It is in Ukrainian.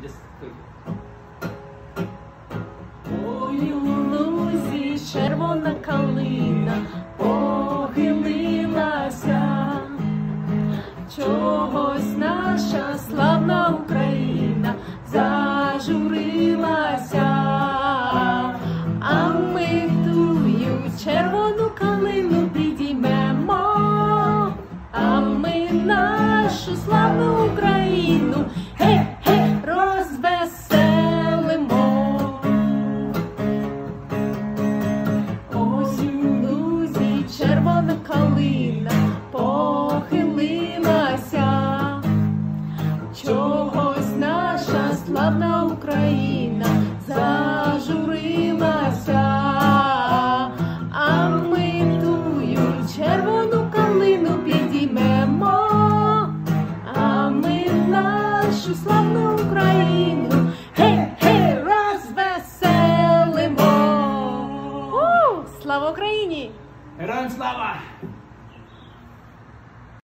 У лузі червона калина похилилася, чогось наша славна Україна зажурилася, а ми тую червону калину підіймемо, а ми нашу славну Україну калина похилилася, чогось наша славна Україна зажурилася, а ми червону калину підіймемо, а ми нашу славну Україну. Слава Україні! Героям слава!